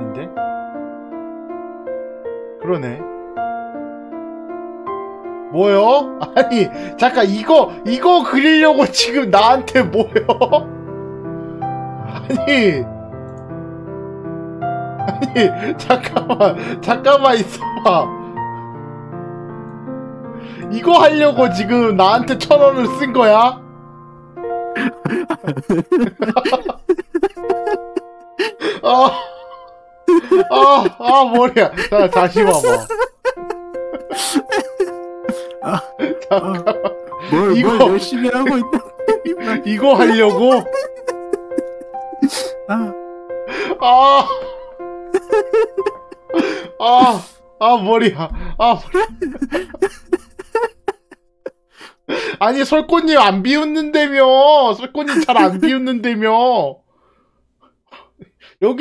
아닌데? 그러네. 뭐요? 아니, 잠깐, 이거, 이거 그리려고 지금 나한테 뭐요? 아니. 아니, 잠깐만, 잠깐만 있어봐. 이거 하려고 지금 나한테 천 원을 쓴 거야? 아, 아, 아, 머리야. 자, 다시 봐봐. 잠깐만. 뭘, 이거- 뭘 열심히 하고 있다. 이거 하려고? 아, 아, 아, 아, 머리야. 아, 머리. 아니, 설꽃님 안 비웃는다며. 설꽃님 잘 안 비웃는다며. 여기서